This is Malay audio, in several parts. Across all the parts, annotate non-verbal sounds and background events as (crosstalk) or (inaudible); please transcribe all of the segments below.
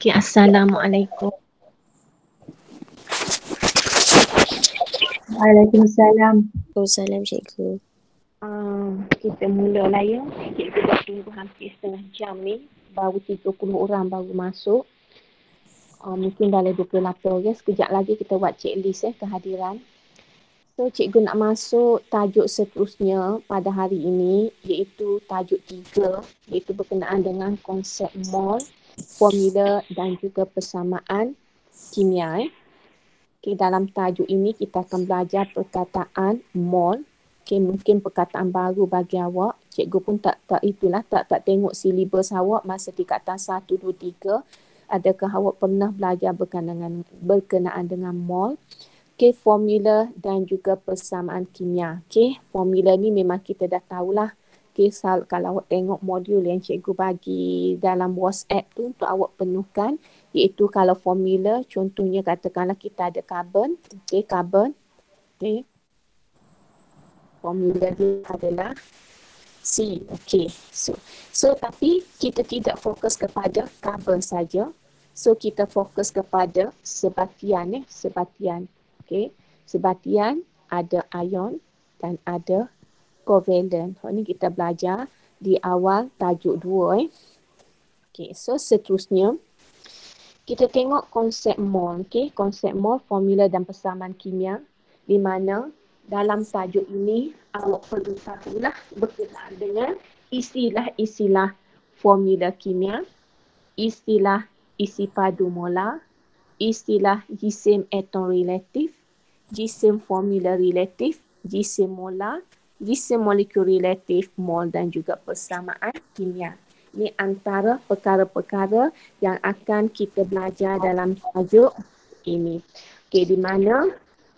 Okay, Assalamualaikum. Waalaikumsalam. Waalaikumsalam cikgu. Uh, kita mulalah ya. Cikgu dah tunggu hampir setengah jam ni. Baru 30 orang baru masuk. Uh, mungkin dah lebih 28 orang. Sekejap lagi kita buat checklist eh kehadiran. So cikgu nak masuk tajuk seterusnya pada hari ini iaitu tajuk tiga iaitu berkenaan dengan konsep mol, formula dan juga persamaan kimia. Eh. Okay, dalam tajuk ini kita akan belajar perkataan mol. Okay, mungkin perkataan baru bagi awak. Cikgu pun tak tak itulah tak tak tengok silibus awak masa tingkatan 1 2 3. Adakah awak pernah belajar berkenaan berkenaan dengan mol? Okay, formula dan juga persamaan kimia. Okay, formula ni memang kita dah tahulah. Sal, kalau awak tengok modul yang cikgu bagi dalam WhatsApp tu untuk awak penuhkan. Iaitu kalau formula, contohnya katakanlah kita ada carbon. Okay, carbon. Okay. Formula dia adalah C. Okay. So, so tapi kita tidak fokus kepada carbon saja. So kita fokus kepada sebatian eh, sebatian. Okay. Sebatian ada ion dan ada covalent. Hari ni kita belajar di awal tajuk dua. Eh. Okay. So seterusnya kita tengok konsep mol. Okay. Konsep mol, formula dan persamaan kimia di mana dalam tajuk ini awak perlu tahulah berkenaan dengan istilah-istilah formula kimia, istilah isi padu molar, istilah jisim atom relatif, jisim formula relatif, jisim molar, jisim molekul relatif, mol dan juga persamaan kimia. Ini antara perkara-perkara yang akan kita belajar dalam tajuk ini. Okey, di mana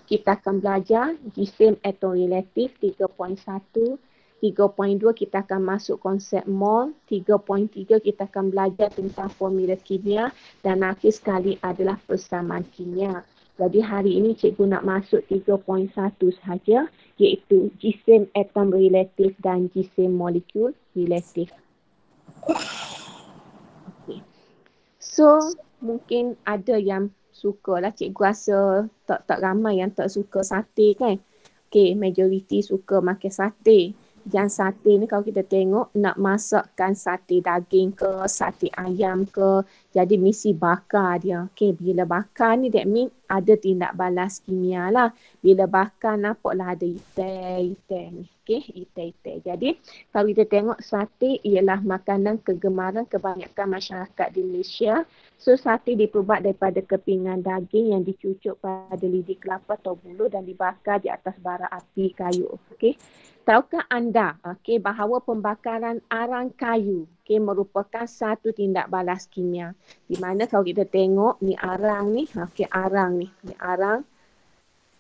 kita akan belajar jisim atom relatif 3.1 3.2 kita akan masuk konsep mol, 3.3 kita akan belajar tentang formula kimia dan akhir sekali adalah persamaan kimia. Jadi hari ini cikgu nak masuk 3.1 sahaja iaitu jisim atom relatif dan jisim molekul relatif. Okay. So mungkin ada yang suka lah cikgu rasa tak tak ramai yang tak suka sate kan. Okay, majoriti suka makan sate yang sate ni kalau kita tengok nak masakkan sate daging ke sate ayam ke jadi mesti bakar dia. Okay, bila bakar ni that mean ada tindak balas kimia lah. Bila bakar nampaklah ada itai-itai ni. Okay, itai-itai. Jadi kalau kita tengok sate ialah makanan kegemaran kebanyakan masyarakat di Malaysia. So sate diperbuat daripada kepingan daging yang dicucuk pada lidi kelapa atau bulu dan dibakar di atas bara api kayu. Okay. Tahukah anda okay, bahawa pembakaran arang kayu okay, merupakan satu tindak balas kimia. Di mana kalau kita tengok ni arang ni, okay, arang ni, ni arang,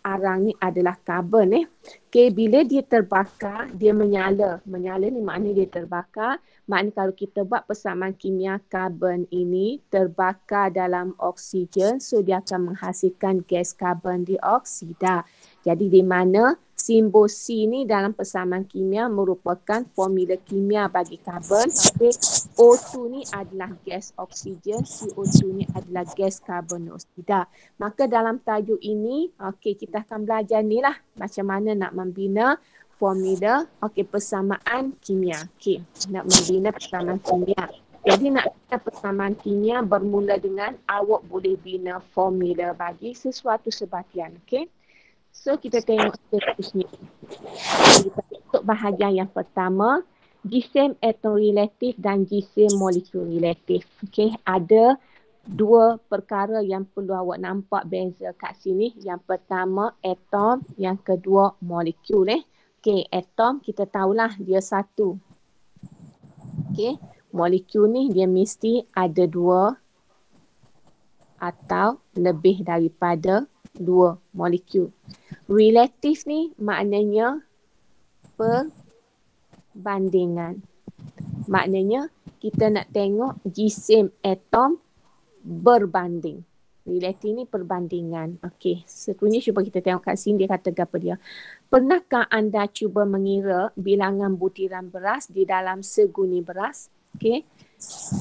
arang ni adalah karbon eh. Okay, bila dia terbakar, dia menyala. Menyala ni maknanya dia terbakar. Maknanya kalau kita buat persamaan kimia karbon ini terbakar dalam oksigen, so dia akan menghasilkan gas karbon dioksida. Jadi di mana simbol C ni dalam persamaan kimia merupakan formula kimia bagi karbon. Tapi O2 ni adalah gas oksigen, CO2 ni adalah gas karbon dioksida. Maka dalam tajuk ini, okey kita akan belajar ni lah macam mana nak membina formula okey persamaan kimia. Okey, nak membina persamaan kimia. Jadi nak bina persamaan kimia bermula dengan awak boleh bina formula bagi sesuatu sebatian. Okey. So kita tengok seterusnya. Untuk bahagian yang pertama, jisim atom relatif dan jisim molekul relatif. Okay, ada dua perkara yang perlu awak nampak beza kat sini. Yang pertama atom, yang kedua molekul. Eh. Okay, atom kita tahulah dia satu. Okay, molekul ni dia mesti ada dua atau lebih daripada dua molekul. Relatif ni maknanya perbandingan. Maknanya kita nak tengok jisim atom berbanding. Relatif ni perbandingan. Okey, seterusnya cuba kita tengok kat sini dia kata apa dia. Pernahkah anda cuba mengira bilangan butiran beras di dalam seguni beras? Okey.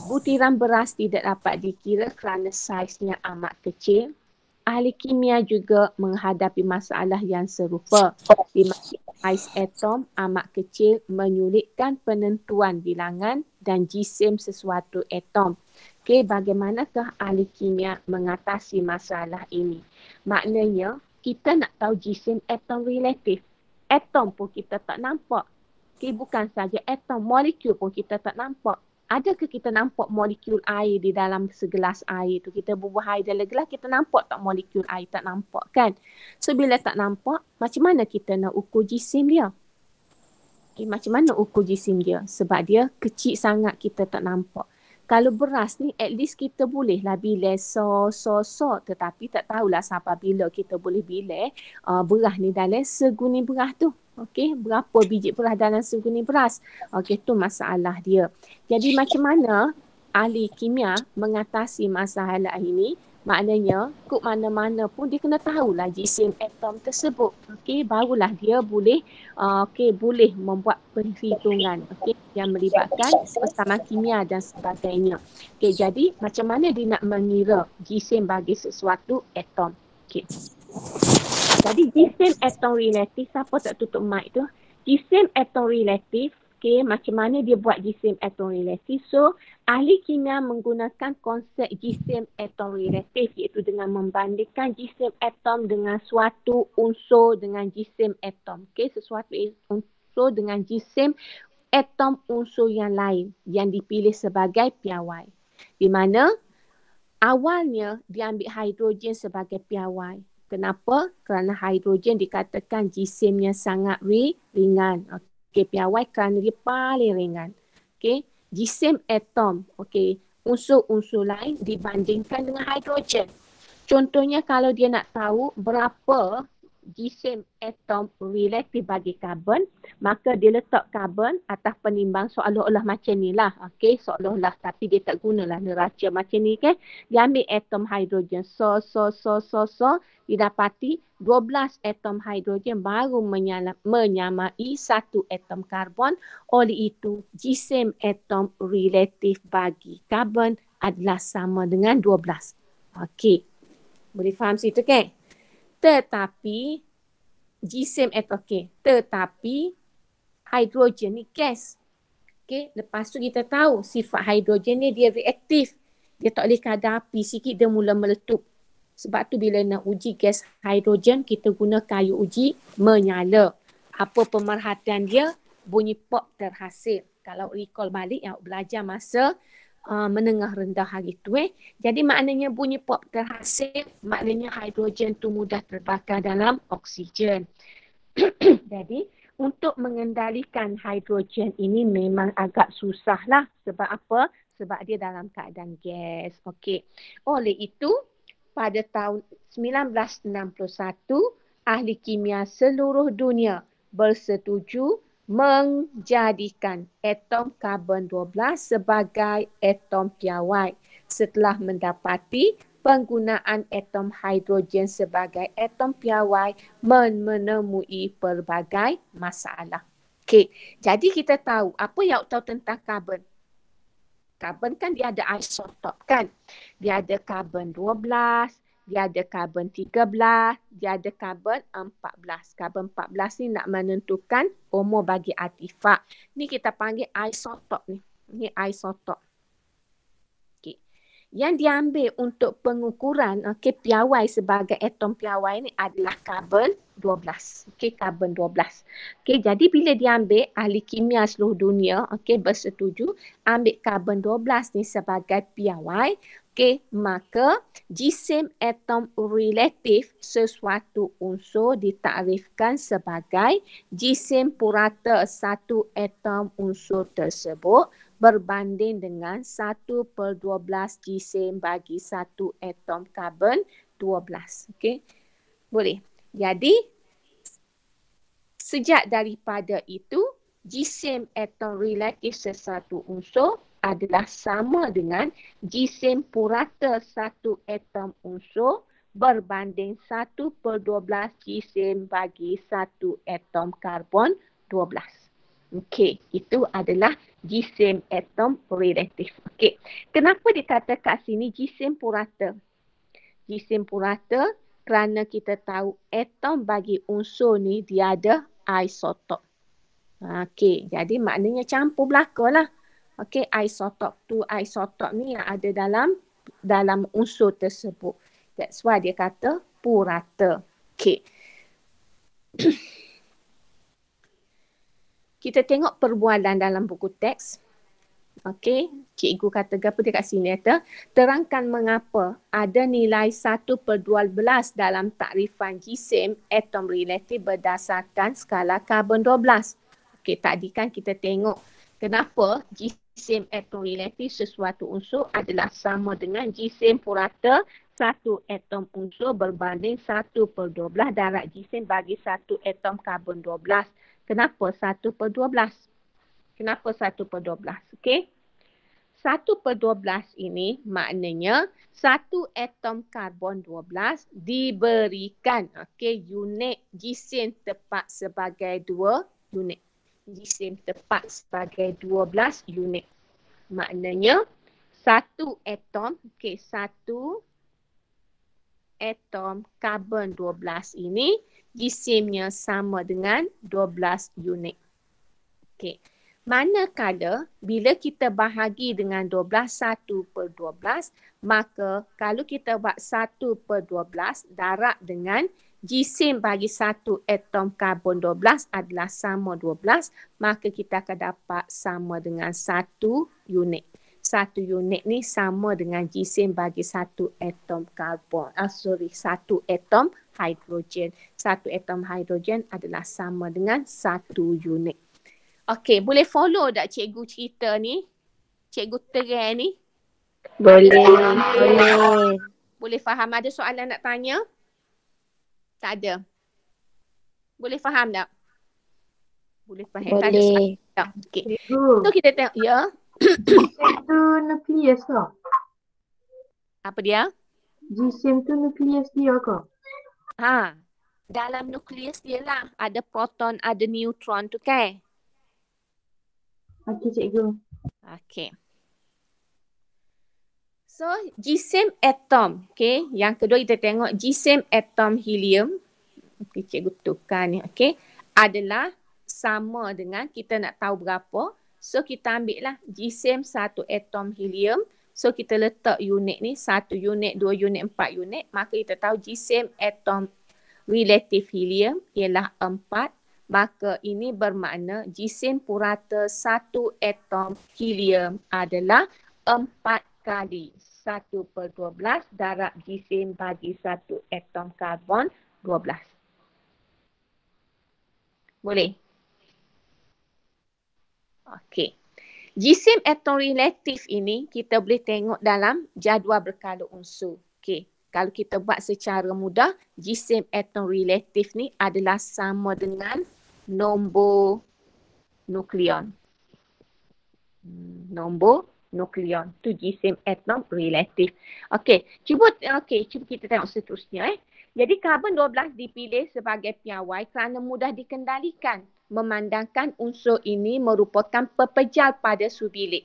Butiran beras tidak dapat dikira kerana saiznya amat kecil. Ahli kimia juga menghadapi masalah yang serupa di mana ais atom amat kecil menyulitkan penentuan bilangan dan jisim sesuatu atom. Okey, bagaimanakah ahli kimia mengatasi masalah ini? Maknanya, kita nak tahu jisim atom relatif. Atom pun kita tak nampak. Okey, bukan saja atom, molekul pun kita tak nampak. Adakah kita nampak molekul air di dalam segelas air tu? Kita bubuh air dalam gelas, kita nampak tak molekul air? Tak nampak kan? So, bila tak nampak, macam mana kita nak ukur jisim dia? Okay, macam mana ukur jisim dia? Sebab dia kecil sangat kita tak nampak kalau beras ni at least kita boleh lah bilai so so so tetapi tak tahulah sampai bila kita boleh bilai uh, beras ni dalam seguni beras tu. Okey, berapa biji beras dalam seguni beras. Okey, tu masalah dia. Jadi macam mana ahli kimia mengatasi masalah ini? Maknanya, kut mana-mana pun dia kena tahulah jisim atom tersebut. Okey, barulah dia boleh uh, okey boleh membuat perhitungan okey yang melibatkan persamaan kimia dan sebagainya. Okey, jadi macam mana dia nak mengira jisim bagi sesuatu atom? Okey. Jadi jisim atom relatif, siapa tak tutup mic tu? Jisim atom relatif Okay, macam mana dia buat jisim atom relatif. So, ahli kimia menggunakan konsep jisim atom relatif iaitu dengan membandingkan jisim atom dengan suatu unsur dengan jisim atom. Okay, sesuatu unsur dengan jisim atom unsur yang lain yang dipilih sebagai piawai. Di mana awalnya diambil hidrogen sebagai piawai. Kenapa? Kerana hidrogen dikatakan jisimnya sangat ringan. Okey, piawai kerana dia paling ringan. Okey, jisim atom. Okey, unsur-unsur lain dibandingkan dengan hidrogen. Contohnya kalau dia nak tahu berapa jisim atom relatif bagi karbon, maka dia letak karbon atas penimbang seolah-olah macam ni lah. Okay, seolah-olah tapi dia tak gunalah neraca macam ni kan. Dia ambil atom hidrogen. So, so, so, so, so. Didapati 12 atom hidrogen baru menyala, menyamai satu atom karbon. Oleh itu, jisim atom relatif bagi karbon adalah sama dengan 12. Okey. Boleh faham situ kan? Okay? Tetapi jisim atom okey. Tetapi hidrogen ni gas. Okey, lepas tu kita tahu sifat hidrogen ni dia reaktif. Dia tak boleh kadar api sikit dia mula meletup. Sebab tu bila nak uji gas hidrogen kita guna kayu uji menyala. Apa pemerhatian dia? Bunyi pop terhasil. Kalau recall balik yang belajar masa uh, menengah rendah hari tu eh. Jadi maknanya bunyi pop terhasil, maknanya hidrogen tu mudah terbakar dalam oksigen. (clears throat) Jadi untuk mengendalikan hidrogen ini memang agak susah lah. Sebab apa? Sebab dia dalam keadaan gas. Okey. Oleh itu, pada tahun 1961, ahli kimia seluruh dunia bersetuju menjadikan atom karbon 12 sebagai atom piawai setelah mendapati penggunaan atom hidrogen sebagai atom piawai menemui pelbagai masalah. Okey, jadi kita tahu apa yang tahu tentang karbon. Karbon kan dia ada isotop kan. Dia ada karbon 12, dia ada karbon 13, dia ada karbon 14. Karbon 14 ni nak menentukan umur bagi artifak. Ni kita panggil isotop ni. Ni isotop. Okay. Yang diambil untuk pengukuran okay, piawai sebagai atom piawai ni adalah karbon 12. Okay, karbon 12. Okay, jadi bila diambil ahli kimia seluruh dunia okay, bersetuju ambil karbon 12 ni sebagai piawai Okey, maka jisim atom relatif sesuatu unsur ditakrifkan sebagai jisim purata satu atom unsur tersebut berbanding dengan 1 per 12 jisim bagi satu atom karbon 12. Okey, boleh. Jadi, sejak daripada itu, jisim atom relatif sesuatu unsur adalah sama dengan jisim purata satu atom unsur berbanding 1 per 12 jisim bagi satu atom karbon 12. Okey, itu adalah jisim atom relatif. Okey, kenapa dikata kat sini jisim purata? Jisim purata kerana kita tahu atom bagi unsur ni dia ada isotop. Okey, jadi maknanya campur belaka lah. Okey, isotop tu isotop ni yang ada dalam dalam unsur tersebut. That's why dia kata purata. Okey. (clears throat) kita tengok perbualan dalam buku teks. Okey, cikgu kata apa dia kat sini kata, terangkan mengapa ada nilai 1 per 12 dalam takrifan jisim atom relatif berdasarkan skala karbon 12. Okey, tadi kan kita tengok kenapa jisim atom relatif sesuatu unsur adalah sama dengan jisim purata satu atom unsur berbanding 1 per 12 darab jisim bagi satu atom karbon 12. Kenapa 1 per 12? Kenapa 1 per 12? Okey. 1 per 12 ini maknanya satu atom karbon 12 diberikan okey unit jisim tepat sebagai 2 unit. Jisim tepat sebagai 12 unit. Maknanya satu atom okey satu atom karbon 12 ini jisimnya sama dengan 12 unit. Okey. Manakala bila kita bahagi dengan 12 1 per 12 maka kalau kita buat 1 per 12 darab dengan jisim bagi satu atom karbon 12 adalah sama 12 maka kita akan dapat sama dengan satu unit satu unit ni sama dengan jisim bagi satu atom karbon. Ah, sorry, satu atom hidrogen. Satu atom hidrogen adalah sama dengan satu unit. Okey, boleh follow tak cikgu cerita ni? Cikgu terang ni? Boleh. Boleh. Boleh faham? Ada soalan nak tanya? Tak ada. Boleh faham tak? Boleh faham. Boleh. Tak ada soalan. Tak. Okey. So kita tengok. Ya. Itu nukleus ke? Apa dia? Jisim tu nukleus dia ke? Ha. Dalam nukleus dia lah. Ada proton, ada neutron tu kan? Okey cikgu. Okay. So, jisim atom. Okay. Yang kedua kita tengok jisim atom helium. Okay, cikgu tukar ni. Okay. Adalah sama dengan kita nak tahu berapa. So, kita ambil lah jisim satu atom helium. So, kita letak unit ni. Satu unit, dua unit, empat unit. Maka kita tahu jisim atom relatif helium ialah empat maka ini bermakna jisim purata satu atom helium adalah empat kali satu per dua belas darab jisim bagi satu atom karbon dua belas. Boleh? Okey. Jisim atom relatif ini kita boleh tengok dalam jadual berkala unsur. Okey. Kalau kita buat secara mudah, jisim atom relatif ni adalah sama dengan nombor nukleon. Hmm, nombor nukleon tu jisim atom relatif. Okey, cuba okey, cuba kita tengok seterusnya eh. Jadi karbon 12 dipilih sebagai piawai kerana mudah dikendalikan memandangkan unsur ini merupakan pepejal pada subilik.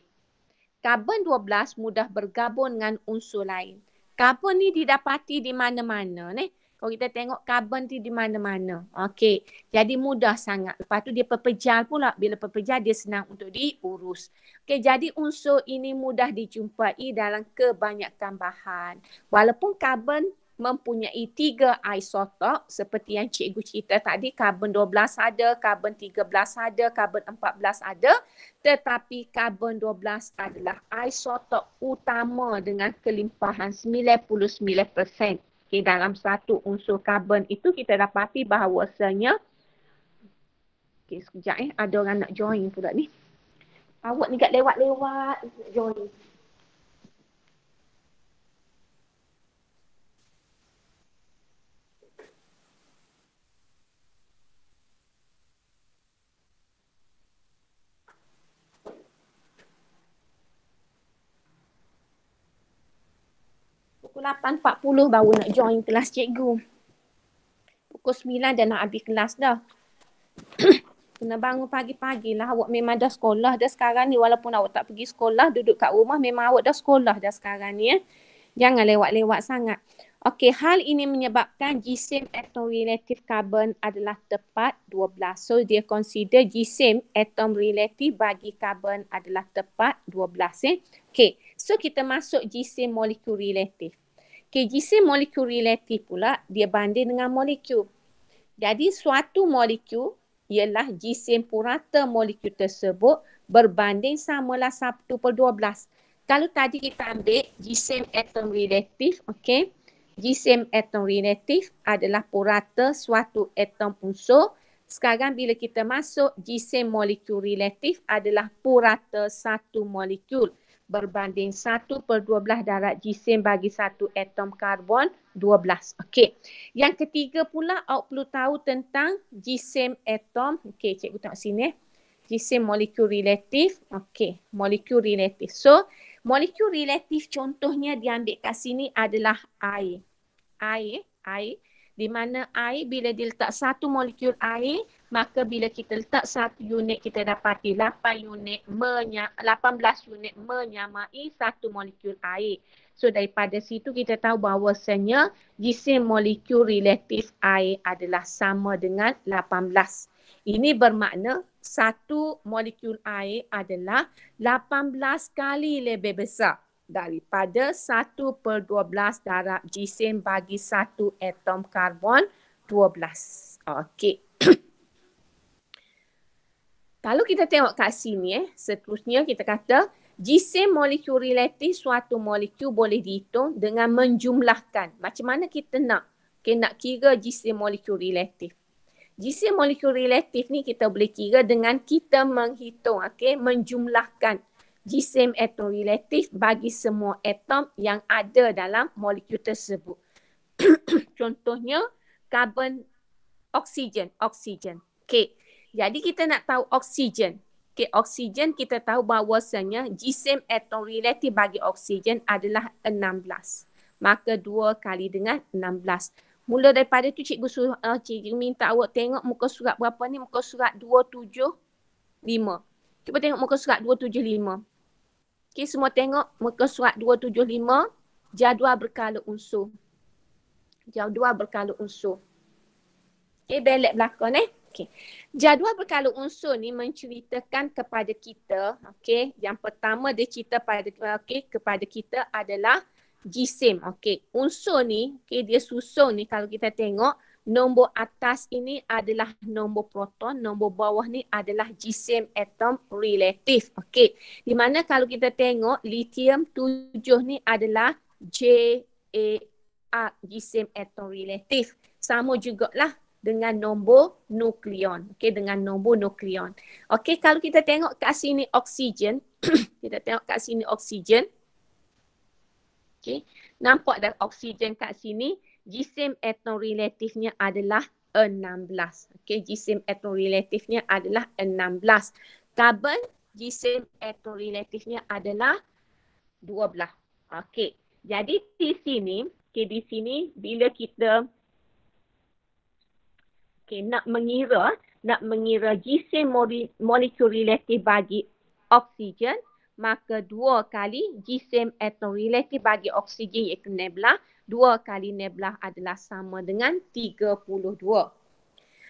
Karbon 12 mudah bergabung dengan unsur lain. Karbon ni didapati di mana-mana ni. Kalau kita tengok karbon tu di mana-mana. Okey. Jadi mudah sangat. Lepas tu dia pepejal pula. Bila pepejal dia senang untuk diurus. Okey. Jadi unsur ini mudah dijumpai dalam kebanyakan bahan. Walaupun karbon mempunyai tiga isotop seperti yang cikgu cerita tadi karbon 12 ada, karbon 13 ada, karbon 14 ada tetapi karbon 12 adalah isotop utama dengan kelimpahan 99%. Okay, dalam satu unsur karbon itu kita dapati bahawasanya Okay, sekejap eh. Ada orang nak join pula ni. Awak ni kat lewat-lewat join. Pukul 8.40 baru nak join kelas cikgu. Pukul 9 dah nak habis kelas dah. (coughs) Kena bangun pagi-pagi lah. Awak memang dah sekolah dah sekarang ni. Walaupun awak tak pergi sekolah, duduk kat rumah memang awak dah sekolah dah sekarang ni ya. Jangan lewat-lewat sangat. Okey, hal ini menyebabkan jisim atom relatif karbon adalah tepat 12. So dia consider jisim atom relatif bagi karbon adalah tepat 12 eh. Okey, so kita masuk jisim molekul relatif. Okey, jisim molekul relatif pula dia banding dengan molekul. Jadi suatu molekul ialah jisim purata molekul tersebut berbanding samalah 1 per 12. Kalau tadi kita ambil jisim atom relatif, okey jisim atom relatif adalah purata suatu atom unsur. Sekarang bila kita masuk jisim molekul relatif adalah purata satu molekul berbanding 1 per 12 darat jisim bagi satu atom karbon 12. Okey. Yang ketiga pula awak perlu tahu tentang jisim atom. Okey, cikgu tengok sini. Jisim molekul relatif. Okey, molekul relatif. So, molekul relatif contohnya diambil kat sini adalah air. Air, air. Di mana air bila diletak satu molekul air, maka bila kita letak satu unit kita dapati 8 unit menya, 18 unit menyamai satu molekul air. So daripada situ kita tahu bahawasanya jisim molekul relatif air adalah sama dengan 18. Ini bermakna satu molekul air adalah 18 kali lebih besar daripada 1 per 12 darab jisim bagi satu atom karbon 12. Okey. Kalau kita tengok kat sini eh, seterusnya kita kata jisim molekul relatif suatu molekul boleh dihitung dengan menjumlahkan. Macam mana kita nak? Okay, nak kira jisim molekul relatif. Jisim molekul relatif ni kita boleh kira dengan kita menghitung, okay, menjumlahkan jisim atom relatif bagi semua atom yang ada dalam molekul tersebut. (coughs) Contohnya karbon oksigen, oksigen. Okay, jadi kita nak tahu oksigen. Okay, oksigen kita tahu bahawasanya jisim atom relatif bagi oksigen adalah 16. Maka dua kali dengan 16. Mula daripada tu cikgu suruh uh, cikgu minta awak tengok muka surat berapa ni? Muka surat 275. Cuba tengok muka surat 275. Okey, semua tengok muka surat 275 jadual berkala unsur. Jadual berkala unsur. Okey, belak belakang eh. Okey. Jadual berkala unsur ni menceritakan kepada kita, okey, yang pertama dia cerita pada okey kepada kita adalah jisim. Okey, unsur ni, okey dia susun ni kalau kita tengok nombor atas ini adalah nombor proton, nombor bawah ni adalah jisim atom relatif. Okey. Di mana kalau kita tengok lithium 7 ni adalah JA jisim atom relatif. Sama jugalah dengan nombor nukleon. Okey, dengan nombor nukleon. Okey, kalau kita tengok kat sini oksigen, (clears throat) kita tengok kat sini oksigen. Okay. Nampak dah oksigen kat sini. Jisim atom relatifnya adalah 16. Okay. Jisim atom relatifnya adalah 16. Karbon jisim atom relatifnya adalah 12. Okay. Jadi di sini, okay, di sini bila kita okay, nak mengira, nak mengira jisim molekul relatif bagi oksigen, maka dua kali jisim atom relatif bagi oksigen iaitu nebula, dua kali nebula adalah sama dengan 32.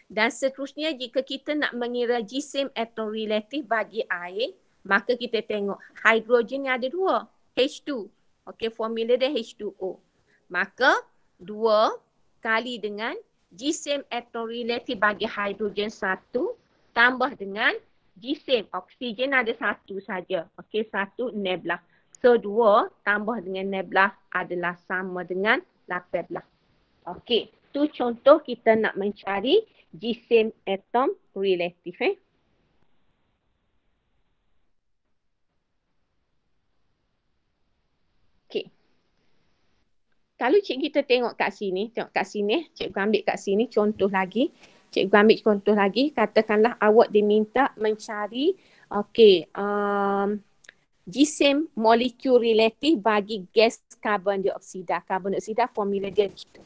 Dan seterusnya jika kita nak mengira jisim atom relatif bagi air, maka kita tengok hidrogen yang ada dua, H2. Okey, formula dia H2O. Maka dua kali dengan jisim atom relatif bagi hidrogen satu tambah dengan jisim oksigen ada satu saja. Okey, satu nebula. So, dua tambah dengan nebula adalah sama dengan 18. Okey, tu contoh kita nak mencari jisim atom relatif. Eh? Okey. Kalau cikgu kita tengok kat sini, tengok kat sini, cikgu ambil kat sini contoh lagi. Cikgu ambil contoh lagi, katakanlah awak diminta mencari okay, um, jisim molekul relatif bagi gas karbon dioksida. Karbon dioksida formula dia kita.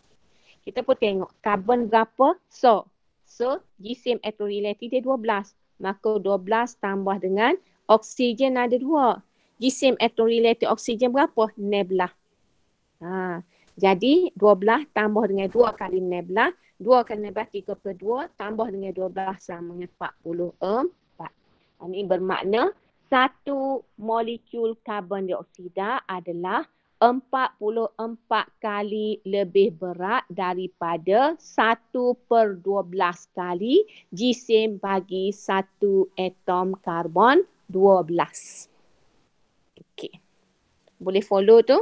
Kita pun tengok karbon berapa? So, so jisim atom relatif dia 12. maka 12 tambah dengan oksigen ada dua. Jisim atom related oksigen berapa? 16. Ha. Jadi 12 tambah dengan 2 kali 16. 2 kali 16 32 tambah dengan 12 sama dengan 44. Ini bermakna satu molekul karbon dioksida adalah 44 kali lebih berat daripada 1 per 12 kali jisim bagi satu atom karbon 12. Okey. Boleh follow tu?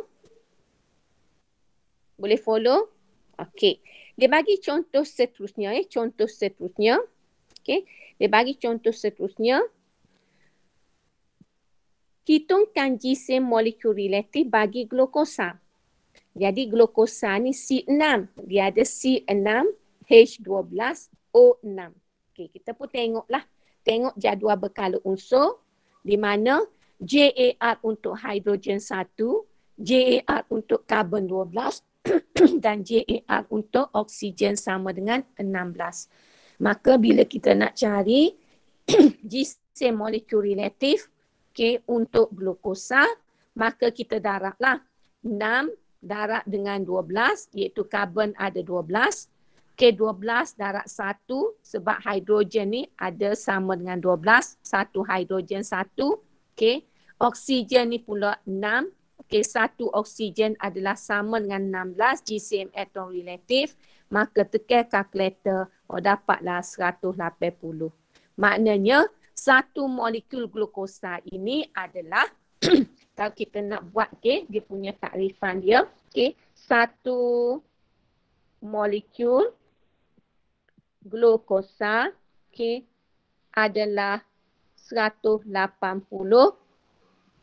Boleh follow? Okey. Dia bagi contoh seterusnya eh, contoh seterusnya. Okey. Dia bagi contoh seterusnya. Hitungkan jisim molekul relatif bagi glukosa. Jadi glukosa ni C6. Dia ada C6H12O6. Okey, kita pun tengoklah. Tengok jadual berkala unsur di mana JAR untuk hidrogen 1, JAR untuk karbon 12 (coughs) dan JAR untuk oksigen sama dengan 16. Maka bila kita nak cari (coughs) jisim molekul relatif, okay, untuk glukosa, maka kita darablah 6 darab dengan 12 iaitu karbon ada 12. Okay, 12 darab 1 sebab hidrogen ni ada sama dengan 12. Satu hidrogen satu. Okay. Oksigen ni pula 6. Okay, satu oksigen adalah sama dengan 16 jisim atom relatif. Maka tekan kalkulator, oh dapatlah 180. Maknanya satu molekul glukosa ini adalah (clears throat) kalau kita nak buat okay, dia punya takrifan dia okay, satu molekul glukosa okay, adalah 180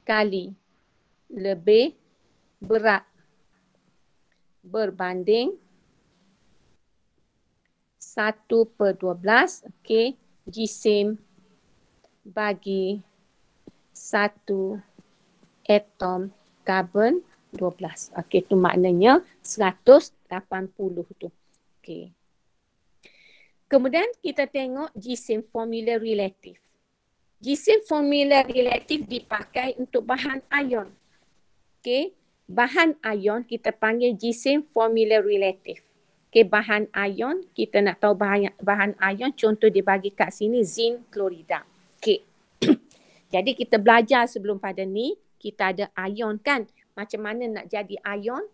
kali lebih berat berbanding 1 per 12 okay, jisim bagi satu atom karbon 12. Okey, itu maknanya 180 tu. Okey. Kemudian kita tengok jisim formula relatif. Jisim formula relatif dipakai untuk bahan ion. Okey, bahan ion kita panggil jisim formula relatif. Okey, bahan ion, kita nak tahu bahan, bahan ion, contoh dibagi kat sini zinc klorida. Okey. (clears throat) Jadi kita belajar sebelum pada ni, kita ada ion kan. Macam mana nak jadi ion?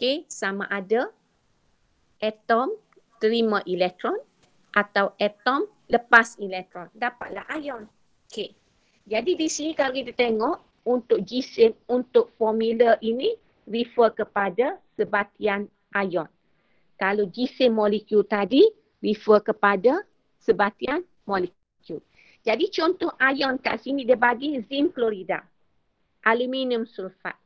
Okey, sama ada atom terima elektron atau atom lepas elektron. Dapatlah ion. Okey. Jadi di sini kalau kita tengok untuk jisim, untuk formula ini refer kepada sebatian ion. Kalau jisim molekul tadi refer kepada sebatian molekul. Jadi contoh ion kat sini dia bagi zinc klorida, aluminium sulfat.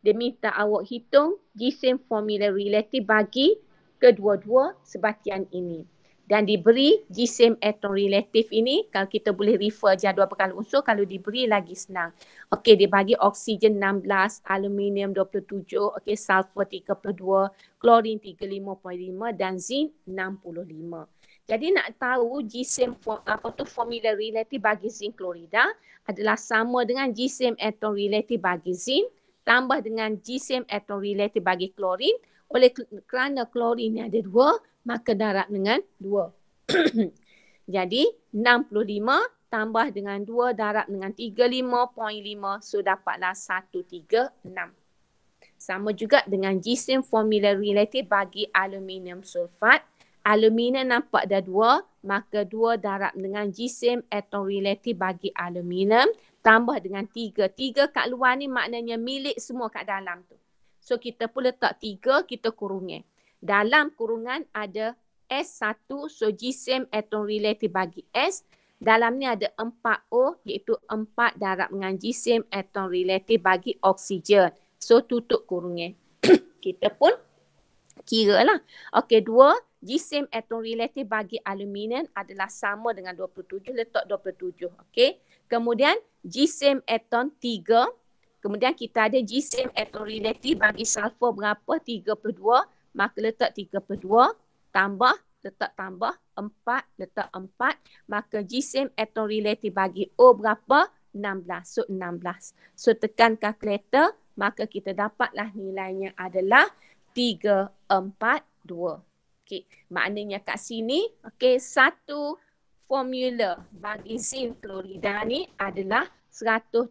Dia minta awak hitung jisim formula relatif bagi kedua-dua sebatian ini. Dan diberi jisim atom relatif ini, kalau kita boleh refer jadual perkala unsur, kalau diberi lagi senang. Okey, dia bagi oksigen 16, aluminium 27, okey, sulfur 32, klorin 35.5 dan zinc 65. Jadi nak tahu jisim apa tu formula relatif bagi zinc klorida adalah sama dengan jisim atom relatif bagi zinc tambah dengan jisim atom relatif bagi klorin. Oleh kerana klorin ni ada dua, maka darab dengan dua. (clears throat) Jadi 65 tambah dengan dua darab dengan 35.5 so dapatlah 136. Sama juga dengan jisim formula relatif bagi aluminium sulfat aluminium nampak dah dua, maka dua darab dengan jisim atom relatif bagi aluminium tambah dengan tiga. Tiga kat luar ni maknanya milik semua kat dalam tu. So kita pun letak tiga, kita kurungi. Dalam kurungan ada S1, so jisim atom relatif bagi S. Dalam ni ada 4O iaitu 4 darab dengan jisim atom relatif bagi oksigen. So tutup kurungnya. (coughs) kita pun kira lah. Okey, dua jisim atom relatif bagi aluminium adalah sama dengan 27, letak 27. Okey. Kemudian jisim atom 3. Kemudian kita ada jisim atom relatif bagi sulfur berapa? 32. Maka letak 32 tambah letak tambah 4, letak 4. Maka GSM atom relatif bagi O berapa? 16. So 16. So tekan kalkulator, maka kita dapatlah nilainya adalah 3, 4, 2. Okey, maknanya kat sini, okey, satu formula bagi zinc klorida ni adalah 136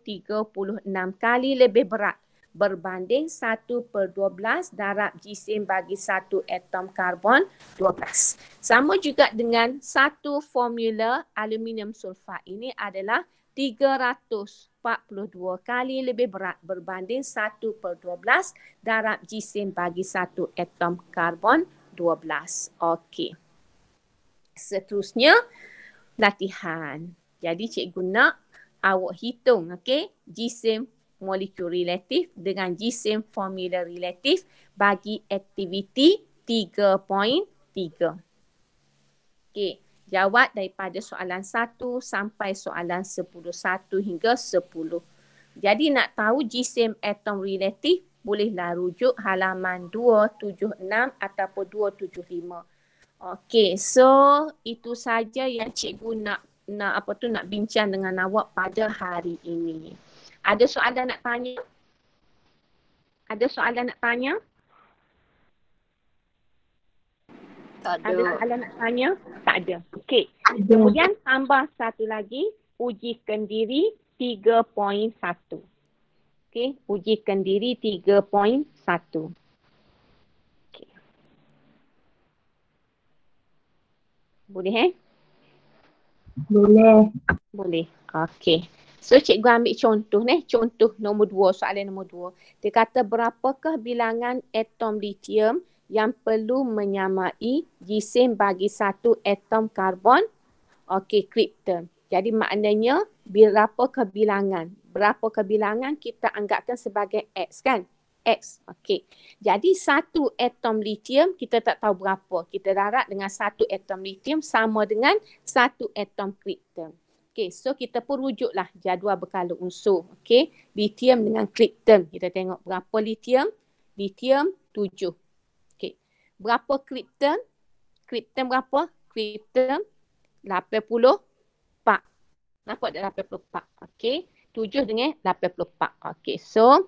kali lebih berat berbanding 1 per 12 darab gisim bagi satu atom karbon 12. Sama juga dengan satu formula aluminium sulfat ini adalah 342 kali lebih berat berbanding 1 per 12 darab gisim bagi satu atom karbon 12. Okey. Seterusnya, latihan. Jadi cikgu nak awak hitung okey, jisim molekul relatif dengan jisim formula relatif bagi aktiviti 3.3. Okey, jawab daripada soalan 1 sampai soalan 11 hingga 10. Jadi nak tahu jisim atom relatif bolehlah rujuk halaman 276 ataupun 275. Okey, so itu saja yang cikgu nak nak apa tu nak bincang dengan awak pada hari ini. Ada soalan nak tanya? Ada soalan nak tanya? Tak Ada ada. soalan nak tanya? Tak ada. Okey. Kemudian tambah satu lagi, ujikan diri 3.1. Okey, ujikan diri 3.1. Okey. Boleh eh? Boleh. Boleh. Okey. So cikgu ambil contoh ni, contoh nombor dua, soalan nombor dua. Dia kata berapakah bilangan atom lithium yang perlu menyamai jisim bagi satu atom karbon? Okey, krypton. Jadi maknanya berapa kebilangan? Berapa kebilangan kita anggapkan sebagai X kan? X. Okey. Jadi satu atom lithium kita tak tahu berapa. Kita darab dengan satu atom lithium sama dengan satu atom krypton. Okey, so kita pun rujuklah jadual berkala unsur. Okey, lithium dengan krypton. Kita tengok berapa lithium? Lithium 7. Okey. Berapa krypton? Krypton berapa? Krypton 84. Nampak tak 84? Okey. 7 dengan 84. Okey, so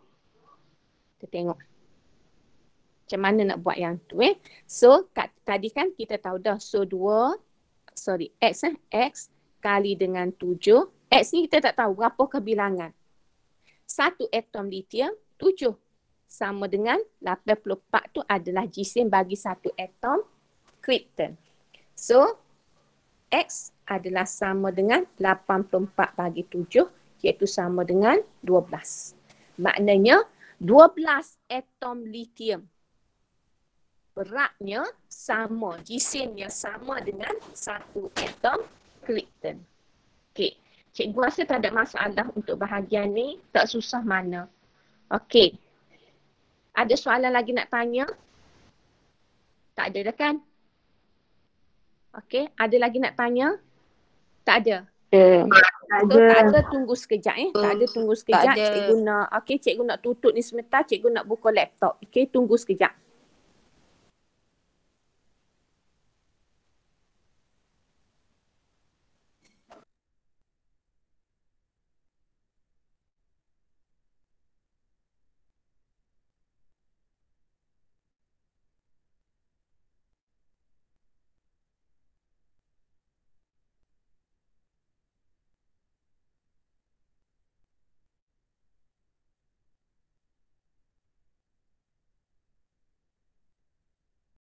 kita tengok macam mana nak buat yang tu eh. So kat, tadi kan kita tahu dah so 2 sorry X eh X kali dengan 7. X ni kita tak tahu berapa kebilangan. Satu atom lithium 7 sama dengan 84 tu adalah jisim bagi satu atom krypton. So X adalah sama dengan 84 bagi 7 iaitu sama dengan 12. Maknanya 12 atom lithium beratnya sama, jisimnya sama dengan satu atom krypton. Okey, cikgu rasa tak ada masalah untuk bahagian ni, tak susah mana. Okey, ada soalan lagi nak tanya? Tak ada dah kan? Okey, ada lagi nak tanya? Tak ada. Ada. Tak So, tak ada. ada tunggu sekejap eh. Tak ada tunggu sekejap. ada. Cikgu nak, okey cikgu nak tutup ni sebentar. Cikgu nak buka laptop. Okey, tunggu sekejap.